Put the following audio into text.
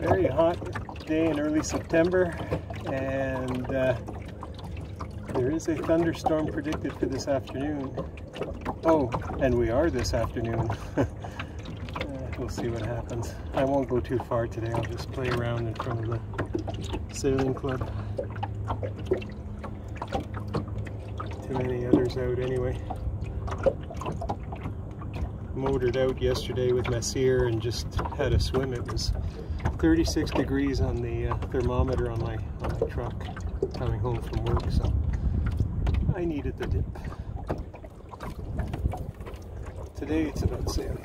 very hot day in early September and uh, there is a thunderstorm predicted for this afternoon. Oh, and we are this afternoon. uh, we'll see what happens. I won't go too far today. I'll just play around in front of the sailing club. Too many others out anyway. Motored out yesterday with Messier and just had a swim. It was 36 degrees on the uh, thermometer on my, on my truck coming home from work, so I needed the dip. Today it's about sailing.